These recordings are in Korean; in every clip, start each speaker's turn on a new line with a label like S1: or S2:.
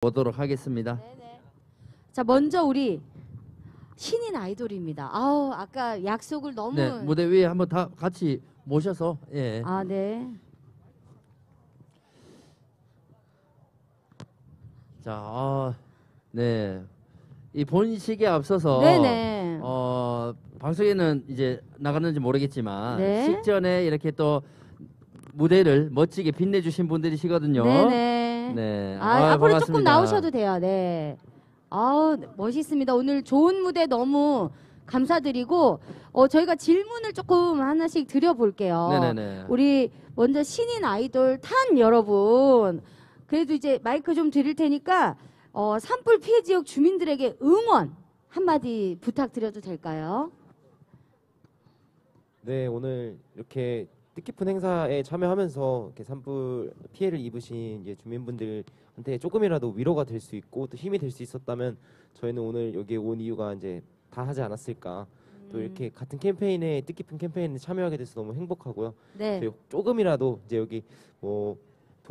S1: 보도록 하겠습니다.
S2: 네네. 자 먼저 우리 신인 아이돌입니다. 아우 아까 약속을 너무
S1: 네, 무대 위에 한번 다 같이 모셔서 예.
S2: 아 네.
S1: 자, 아, 네. 이 본식에 앞서서
S2: 네네.
S1: 어, 방송에는 이제 나갔는지 모르겠지만
S2: 네.
S1: 식전에 이렇게 또 무대를 멋지게 빛내주신 분들이시거든요.
S2: 네네.
S1: 네.
S2: 아,
S1: 아유,
S2: 앞으로
S1: 반갑습니다.
S2: 조금 나오셔도 돼요. 네. 아우 멋있습니다. 오늘 좋은 무대 너무 감사드리고 어 저희가 질문을 조금 하나씩 드려볼게요.
S1: 네네네.
S2: 우리 먼저 신인 아이돌 탄 여러분 그래도 이제 마이크 좀 드릴 테니까 어, 산불 피해 지역 주민들에게 응원 한마디 부탁드려도 될까요?
S3: 네, 오늘 이렇게 뜻깊은 행사에 참여하면서 이렇게 산불 피해를 입으신 이제 주민분들한테 조금이라도 위로가 될 수 있고 또 힘이 될 수 있었다면 저희는 오늘 여기에 온 이유가 이제 다 하지 않았을까. 또
S2: 음.
S3: 이렇게 같은 캠페인에 뜻깊은 캠페인에 참여하게 돼서 너무 행복하고요.
S2: 네.
S3: 저희 조금이라도 이제 여기 뭐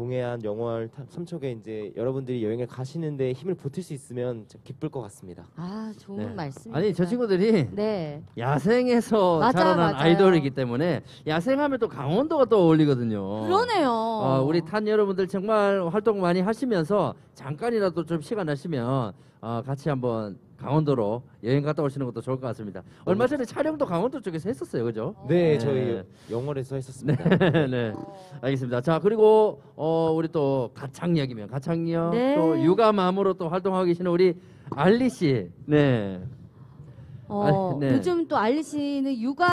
S3: 동해안 영월 탐- 삼척에 이제 여러분들이 여행을 가시는데 힘을 보탤 수 있으면 참 기쁠 것 같습니다.
S2: 아 좋은
S1: 네.
S2: 말씀입니다.
S1: 아니 저 친구들이
S2: 네.
S1: 야생에서
S2: 맞아요,
S1: 자라난
S2: 맞아요.
S1: 아이돌이기 때문에 야생하면 또 강원도가 또 어울리거든요.
S2: 그러네요.
S1: 어, 우리 탄 여러분들 정말 활동 많이 하시면서 잠깐이라도 좀 시간 나시면 어, 같이 한번 강원도로 여행 갔다 오시는 것도 좋을 것 같습니다. 얼마 전에 촬영도 강원도 쪽에서 했었어요, 그죠?
S3: 네,
S1: 네.
S3: 저희 영월에서 했었습니다.
S1: 네, 알겠습니다. 자 그리고 어, 우리 또 가창역이면 가창역
S2: 네.
S1: 또 육아맘으로 또 활동하고 계시는 우리 알리 씨, 네,
S2: 어,
S1: 아, 네.
S2: 요즘 또 알리 씨는 육아